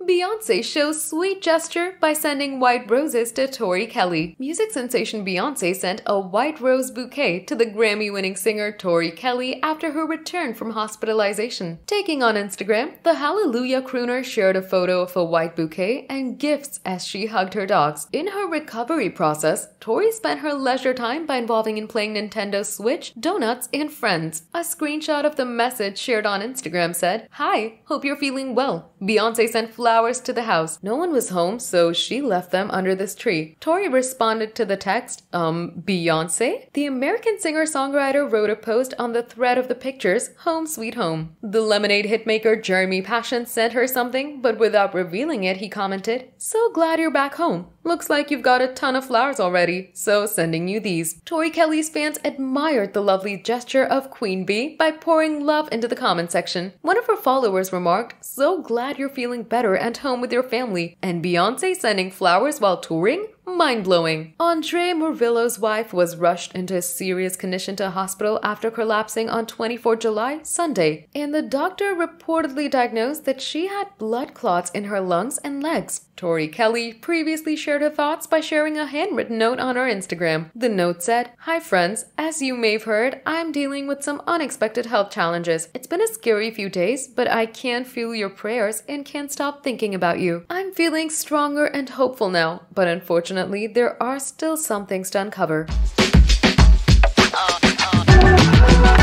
Beyonce shows sweet gesture by sending white roses to Tori Kelly. Music sensation Beyonce sent a white rose bouquet to the Grammy winning singer Tori Kelly after her return from hospitalization. Taking on Instagram, the Hallelujah crooner shared a photo of a white bouquet and gifts as she hugged her dogs. In her recovery process, Tori spent her leisure time by involving in playing Nintendo Switch, donuts, and friends. A screenshot of the message shared on Instagram said, Hi, hope you're feeling well. Beyonce sent flowers to the house. No one was home, so she left them under this tree. Tori responded to the text, um, Beyonce? The American singer songwriter wrote a post on the thread of the pictures, Home Sweet Home. The Lemonade hitmaker Jeremy Passion sent her something, but without revealing it, he commented, So glad you're back home. Looks like you've got a ton of flowers already, so sending you these. Tori Kelly's fans admired the lovely gesture of Queen Bey by pouring love into the comment section. One of her followers remarked, So glad you're feeling better and home with your family. And Beyonce sending flowers while touring? Mind blowing. Andre Murillo's wife was rushed into a serious condition to hospital after collapsing on 24 July, Sunday, and the doctor reportedly diagnosed that she had blood clots in her lungs and legs. Tori Kelly previously shared her thoughts by sharing a handwritten note on her Instagram. The note said, Hi friends, as you may have heard, I'm dealing with some unexpected health challenges. It's been a scary few days, but I can feel your prayers and can't stop thinking about you. I'm feeling stronger and hopeful now, but unfortunately, unfortunately, there are still some things to uncover. Uh, uh.